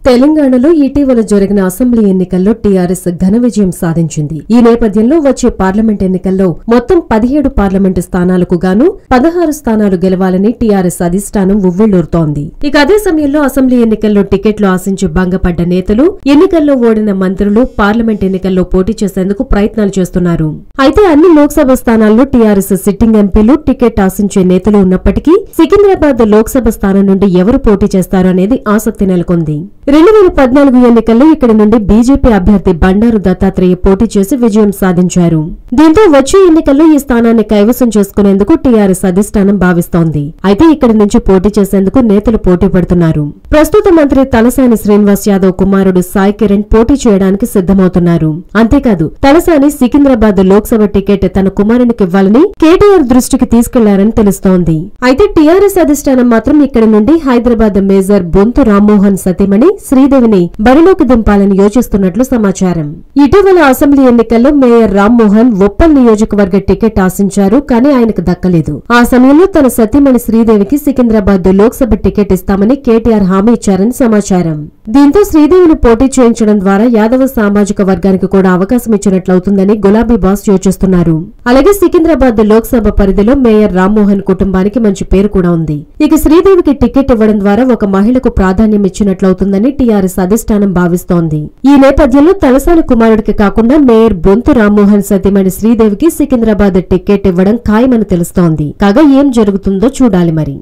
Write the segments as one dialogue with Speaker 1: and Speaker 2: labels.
Speaker 1: తెలంగాణలో ఇటీవల జరిగిన అసెంబ్లీ ఎన్నికల్లో టీఆర్ఎస్ ఘన విజయం సాధించింది. ఈ నేపథ్యంలో వచ్చే పార్లమెంట్ ఎన్నికల్లో మొత్తం పదిహేడు పార్లమెంటు స్థానాలకు గాను పదహారు స్థానాలు గెలవాలని టీఆర్ఎస్ అధిష్టానం ఉవ్విళ్ళూరుతోంది ఇక అదే సమయంలో అసెంబ్లీ ఎన్నికల్లో టికెట్లు ఆశించి భంగపడ్డ నేతలు ఎన్నికల్లో ఓడిన మంత్రులు పార్లమెంట్ ఎన్నికల్లో పోటీ చేసేందుకు ప్రయత్నాలు చేస్తున్నారు. అయితే అన్ని లోక్సభ స్థానాల్లో టీఆర్ఎస్ సిట్టింగ్ ఎంపీలు టికెట్ ఆశించే నేతలు ఉన్నప్పటికీ సికింద్రాబాద్ లోక్సభ స్థానం నుండి ఎవరు పోటీ చేస్తారు అనేది ఆసక్తి నెలకొంది. రెండు వేల పద్నాలుగు ఎన్నికల్లో ఇక్కడి నుండి బీజేపీ అభ్యర్థి బండారు దత్తాత్రేయ పోటీ చేసి విజయం సాధించారు. దీంతో వచ్చే ఎన్నికల్లో ఈ స్థానాన్ని కైవసం చేసుకునేందుకు టీఆర్ఎస్ అధిష్టానం భావిస్తోంది. అయితే ఇక్కడి నుంచి పోటీ చేసేందుకు నేతలు పోటీ పడుతున్నారు. ప్రస్తుత మంత్రి తలసాని శ్రీనివాస్ యాదవ్ కుమారుడు సాయి కిరణ్ పోటీ చేయడానికి సిద్దమవుతున్నారు అంతేకాదు తలసాని సికింద్రాబాద్ లోక్సభ టికెట్ తన కుమారునికి ఇవ్వాలని కేటీఆర్ దృష్టికి తీసుకెళ్ళారని తెలుస్తోంది. అయితే టీఆర్ఎస్ అధిష్టానం మాత్రం ఇక్కడి నుండి హైదరాబాద్ మేజర్ బొంతు రామ్మోహన్ సతీమణి శ్రీదేవిని బరిలోకి దింపాలని యోచిస్తున్నట్లు సమాచారం. ఇటీవల అసెంబ్లీ ఎన్నికల్లో మేయర్ రామ్మోహన్ ఉప్పల్ నియోజకవర్గ టికెట్ ఆశించారు కానీ ఆయనకు దక్కలేదు. ఆ సమయంలో తన సతీమణి శ్రీదేవికి సికింద్రాబాద్ లోక్సభ టికెట్ ఇస్తామని కేటీఆర్ హామీ ఇచ్చారని సమాచారం. దీంతో శ్రీదేవిని పోటీ చేయించడం ద్వారా యాదవ సామాజిక వర్గానికి కూడా అవకాశం ఇచ్చినట్లవుతుందని గులాబీ బాస్ యోచిస్తున్నారు. అలాగే సికింద్రాబాద్ లోక్సభ పరిధిలో మేయర్ రామ్మోహన్ కుటుంబానికి మంచి పేరు కూడా ఉంది. ఇక శ్రీదేవికి టికెట్ ఇవ్వడం ద్వారా ఒక మహిళకు ప్రాధాన్యం ఇచ్చినట్లవుతుందని టీఆర్ఎస్ అధిష్టానం భావిస్తోంది. ఈ నేపథ్యంలో తలసాని కుమారుడికి కాకుండా మేయర్ బొంతు రామ్మోహన్ సతీమణి శ్రీదేవికి సికింద్రాబాద్ టికెట్ ఇవ్వడం ఖాయమని తెలుస్తోంది. కాగా ఏం జరుగుతుందో చూడాలి మరి.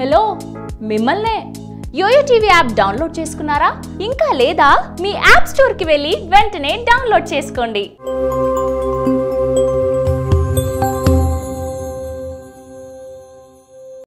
Speaker 2: హలో మిమ్మల్నే యోయో టీవీ యాప్ డౌన్లోడ్ చేసుకున్నారా? ఇంకా లేదా మీ యాప్ స్టోర్కి వెళ్ళి వెంటనే డౌన్లోడ్ చేసుకోండి.